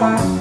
Bye.